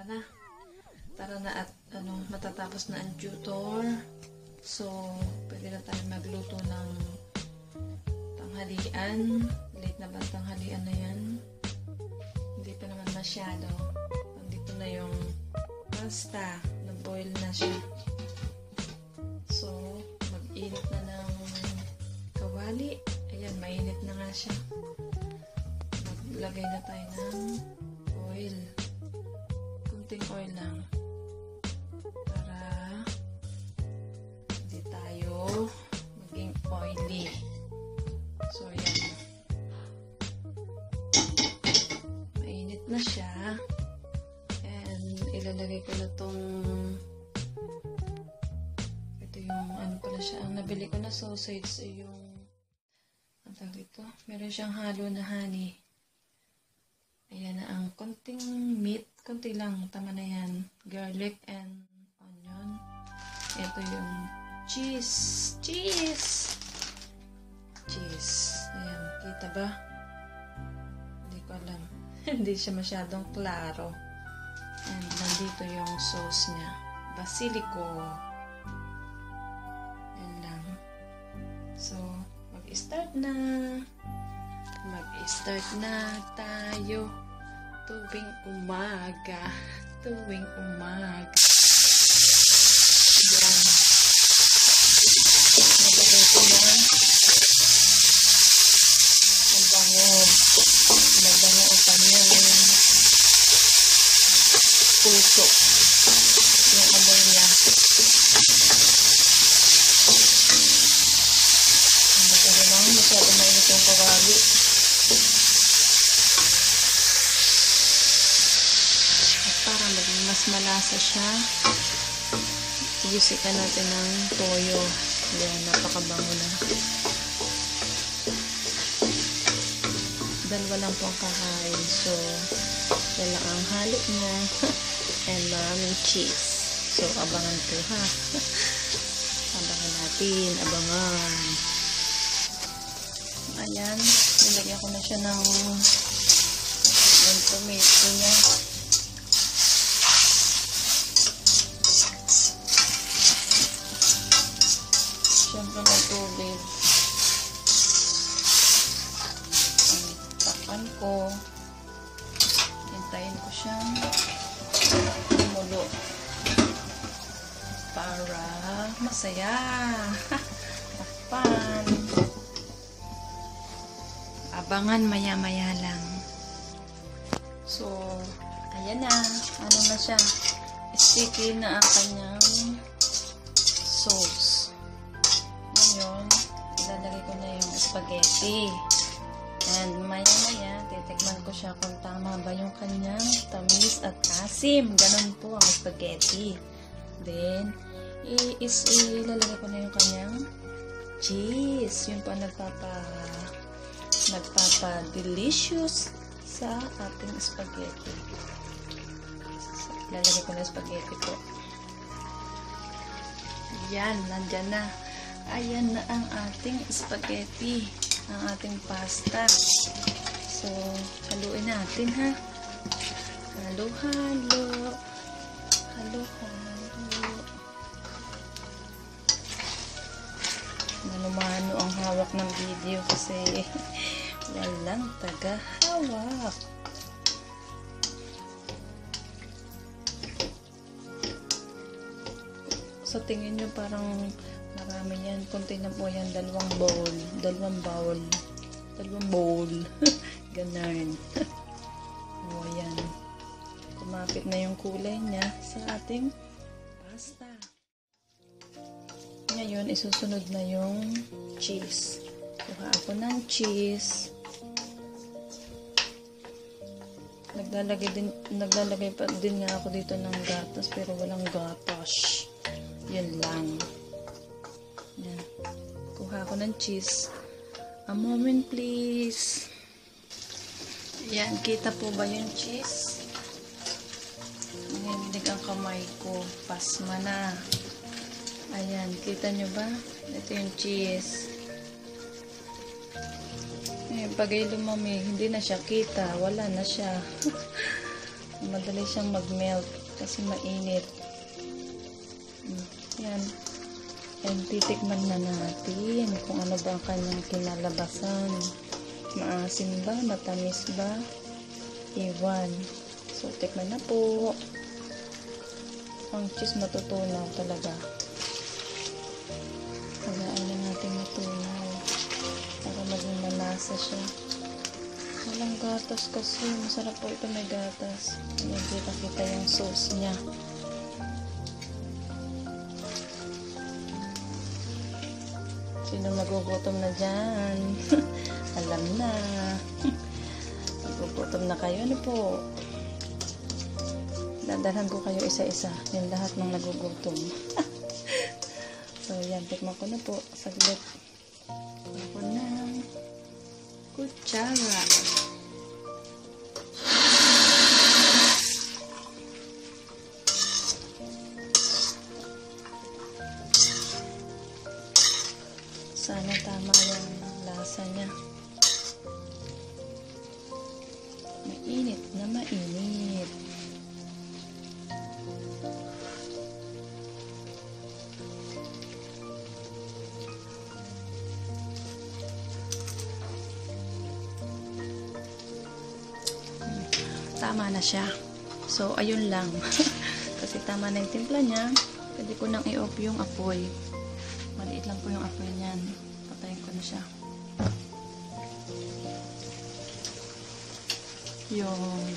Tara na. Tara na at ano, matatapos na ang tutor. So, pwede na tayo magluto ng tanghalian. Late na ba ang tanghalian na yan? Hindi pa naman masyado. Nandito na yung pasta. Na-boil na siya. So, mag-init na ng kawali. Ayan, mainit na nga siya. Maglagay na tayo ng oil. Oil lang. Para hindi tayo maging oily. So, ayan. Mainit na siya. And, ilalagay ko na tong ito yung ano pala siya. Ang nabili ko na sausage ay yung ang tawag ito. Meron siyang halo na honey. Ayan na ang konting meat. Konti lang. Tama na yan. Garlic and onion. Ito yung cheese. Cheese! Cheese. Ayan. Kita ba? Hindi ko alam. Hindi siya masyadong klaro. And nandito yung sauce niya. Basilico. Yan lang. So, mag-start na. Mag-start na tayo tuwing umaga. Tuwing umaga. Yan. Ko na. Ang bango. Mabango ang kanyang puso. Yung amoy niya. Ang baga naman, masyado mainit yung kawali. At para maging mas malasa siya, iyusikan natin ng toyo. Yan, napakabango na. Dalawa lang po ang kakain. So, yan lang ang halo niya. And maraming cheese. So, abangan po ha. abangan natin. Abangan. Ayan. Nilagyan ko na siya ng yung tomato niya. Para masaya. Takpan. Abangan maya-maya lang. So, ayan na. Ano na siya? Sticky na ang kanyang sauce. Ngayon, ilalagay ko na yung spaghetti. And maya-maya, titikman ko siya kung tama ba yung kanyang tamis at asim. Ganon po ang spaghetti. Then, i- is ilalagay ko na yung kanyang cheese. Yun po ang nagpapa nagpapa-delicious sa ating spaghetti. Lalagay ko na spaghetti po. Yan, nandyan na. Ayan na ang ating spaghetti. Ang ating pasta. So, haluin natin ha. Halo, halo. Halo, halo. Manumano ang hawak ng video kasi walang taga-hawak. Sa tingin nyo parang marami yan. Kunti na po yan. Dalawang bowl. Dalawang bowl. Dalawang bowl. Ganon. o yan. Kumapit na yung kulay niya sa ating Ngayon, isusunod na yung cheese. Kuha ako ng cheese. Naglalagay din naglalagay pa din nga ako dito ng gatas pero walang gatas. Yun lang. Yan. Kuha ako ng cheese. A moment please. Yan, kita po ba yung cheese? Nangindig ang kamay ko. Pasma na. Ayan, kita nyo ba? Ito yung cheese. Eh, pag ay lumamig, hindi na siya kita. Wala na siya. Madali siyang mag-melt kasi mainit. Mm, Yan. And titikman na natin kung ano ba ang kanyang kinalabasan. Maasim ba? Matamis ba? Iwan. So, tikman na po. Ang cheese matutunaw talaga. Hagaan na natin matunaw. Para maging malasa siya. Walang gatas kasi. Masarap po ito may gatas. Ayan, kita-kita yung sauce niya. Sino nagugutom na dyan? Alam na. nagugutom na kayo. Ano po? Dadalhan ko kayo isa-isa. Yung lahat ng nagugutom. so, yan. Tikman ko na po. Saglit. Ako ng kutsara. Tama na siya. So, ayun lang. Kasi tama na yung timpla niya. Pwede ko nang i-off yung apoy. Maliit lang po yung apoy niyan. Patayin ko na siya. Yun.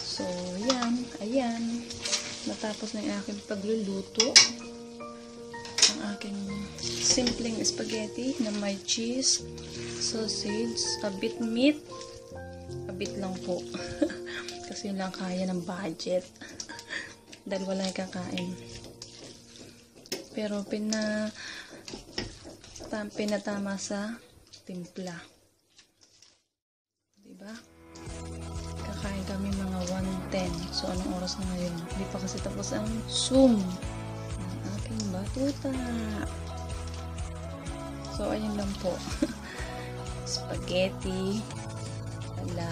So, yan. Ayan. Natapos na yung aking pagluluto. Ang aking simpleng spaghetti na may cheese, sausage, a bit meat. A bit lang po. Kasi yun lang kaya ng budget. Dahil wala kakain. Pero pina tam, pinatama sa timpla. Diba? Kakain kami mga 1.10. So, anong oras na ngayon? Hindi pa kasi tapos ang Zoom ng aking batuta. So, ayun lang po. Spaghetti ala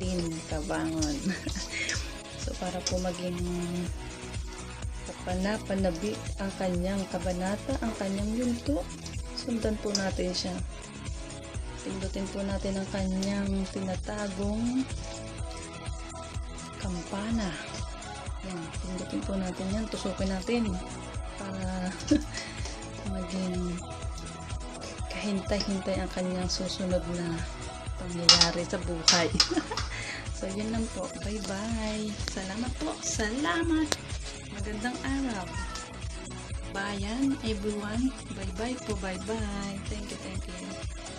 Lin Kabangon. so, para po maging kapana-panabi ang kanyang kabanata, ang kanyang yunto, sundan po natin siya. Pindutin po natin ang kanyang tinatagong kampana. Yan, pindutin po natin yan. Tusukin natin para maging kahintay-hintay ang kanyang susunod na pangyayari sa buhay. so, yun lang po. Bye-bye. Salamat po. Salamat. Magandang araw. Bayan, everyone. Bye-bye po. Bye-bye. Thank you, thank you.